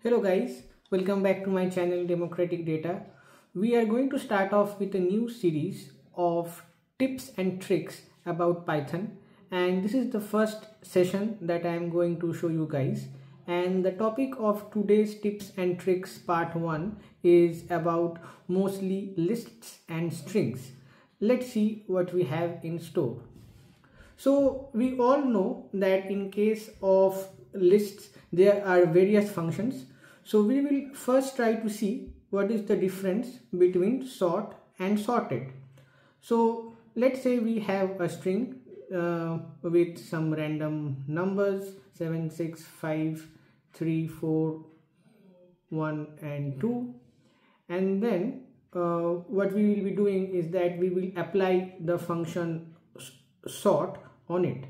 Hello guys, welcome back to my channel Democratic Data. We are going to start off with a new series of tips and tricks about Python and this is the first session that I am going to show you guys and the topic of today's tips and tricks part 1 is about mostly lists and strings. Let's see what we have in store. So we all know that in case of lists there are various functions. So we will first try to see what is the difference between sort and sorted. So let's say we have a string uh, with some random numbers 7, 6, 5, 3, 4, 1 and 2 and then uh, what we will be doing is that we will apply the function sort on it.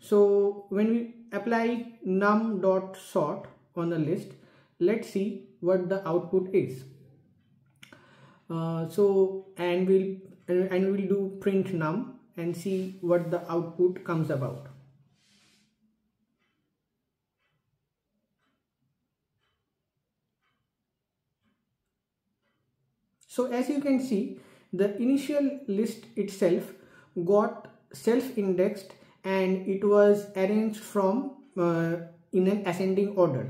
So when we apply num dot sort on the list, let's see what the output is. Uh, so and we'll and we'll do print num and see what the output comes about. So as you can see, the initial list itself got self-indexed and it was arranged from uh, in an ascending order.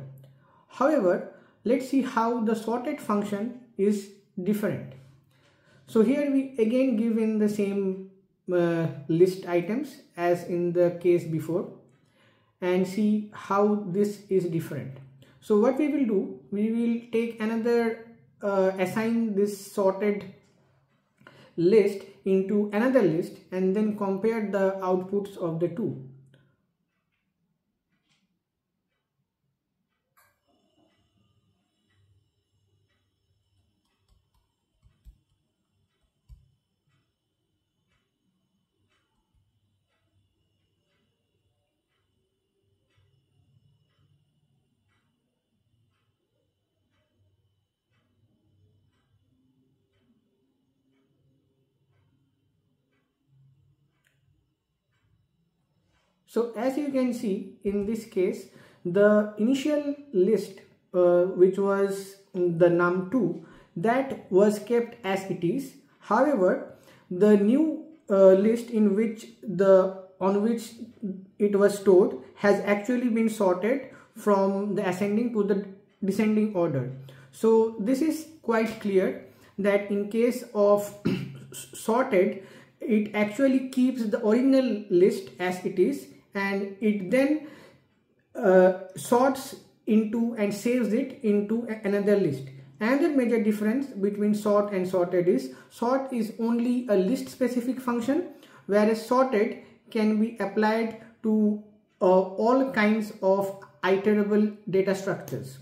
However, let's see how the sorted function is different. So here we again give in the same uh, list items as in the case before and see how this is different. So what we will do, we will take another uh, assign this sorted list into another list and then compare the outputs of the two. So as you can see in this case, the initial list uh, which was the num2 that was kept as it is. However, the new uh, list in which the on which it was stored has actually been sorted from the ascending to the descending order. So this is quite clear that in case of sorted, it actually keeps the original list as it is and it then uh, sorts into and saves it into another list. Another major difference between sort and sorted is sort is only a list specific function whereas sorted can be applied to uh, all kinds of iterable data structures.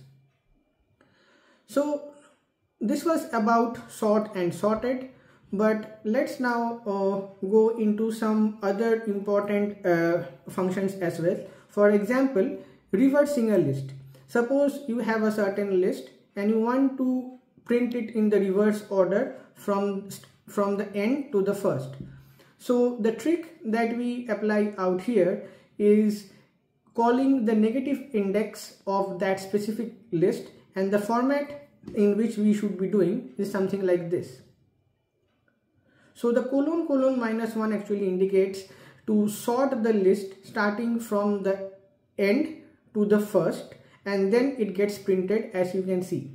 So this was about sort and sorted but let's now uh, go into some other important uh, functions as well. For example reversing a list. Suppose you have a certain list and you want to print it in the reverse order from from the end to the first. So the trick that we apply out here is calling the negative index of that specific list and the format in which we should be doing is something like this so the colon colon minus 1 actually indicates to sort the list starting from the end to the first and then it gets printed as you can see.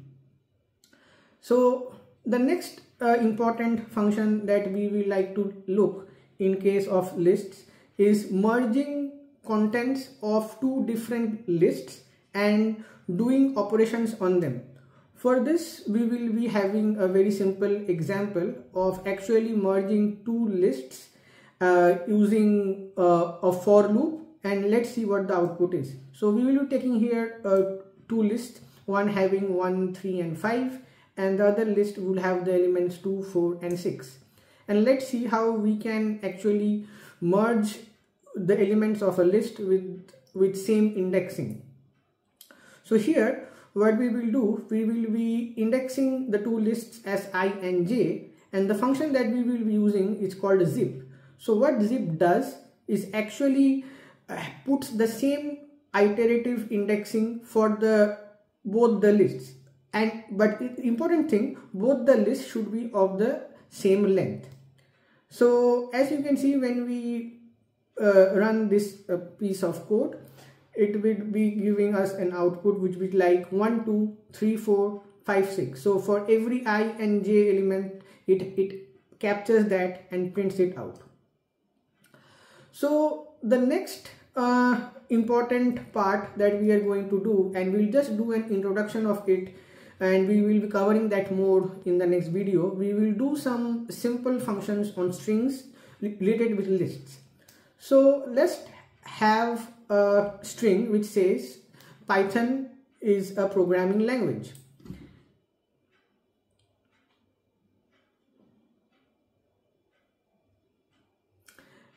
So the next uh, important function that we will like to look in case of lists is merging contents of two different lists and doing operations on them. For this, we will be having a very simple example of actually merging two lists uh, using uh, a for loop and let's see what the output is. So we will be taking here uh, two lists, one having 1, 3 and 5 and the other list will have the elements 2, 4 and 6. And let's see how we can actually merge the elements of a list with, with same indexing. So here what we will do, we will be indexing the two lists as i and j and the function that we will be using is called zip. So what zip does is actually uh, puts the same iterative indexing for the both the lists and but important thing both the lists should be of the same length so as you can see when we uh, run this uh, piece of code it will be giving us an output which will be like 1 2 3 4 5 6 so for every i and j element it it captures that and prints it out. So the next uh, important part that we are going to do and we'll just do an introduction of it and we will be covering that more in the next video. We will do some simple functions on strings related with lists. So let's have a string which says python is a programming language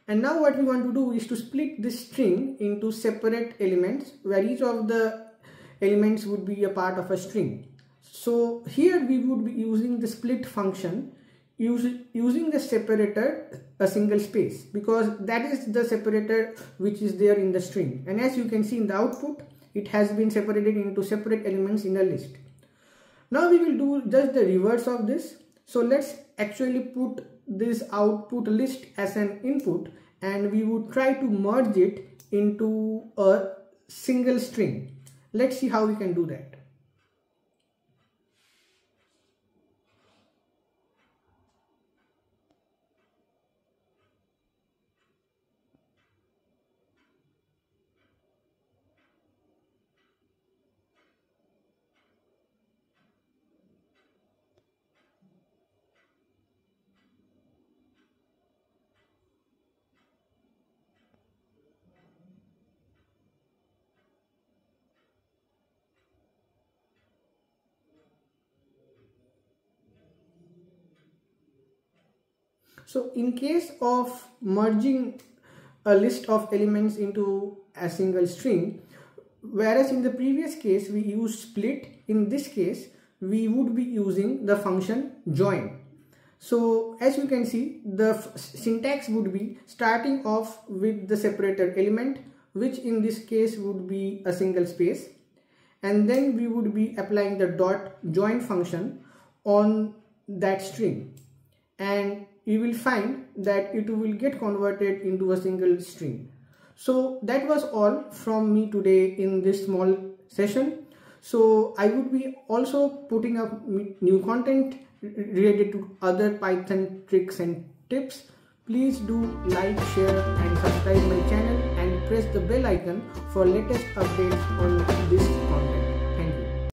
And now what we want to do is to split this string into separate elements where each of the elements would be a part of a string. So here we would be using the split function using the separator a single space because that is the separator which is there in the string and as you can see in the output it has been separated into separate elements in a list. Now we will do just the reverse of this. So let's actually put this output list as an input and we would try to merge it into a single string. Let's see how we can do that. So in case of merging a list of elements into a single string, whereas in the previous case we used split, in this case we would be using the function join. So as you can see, the syntax would be starting off with the separator element, which in this case would be a single space. And then we would be applying the dot join function on that string. And you will find that it will get converted into a single string. So that was all from me today in this small session. So I would be also putting up new content related to other Python tricks and tips. Please do like, share and subscribe my channel and press the bell icon for latest updates on this content.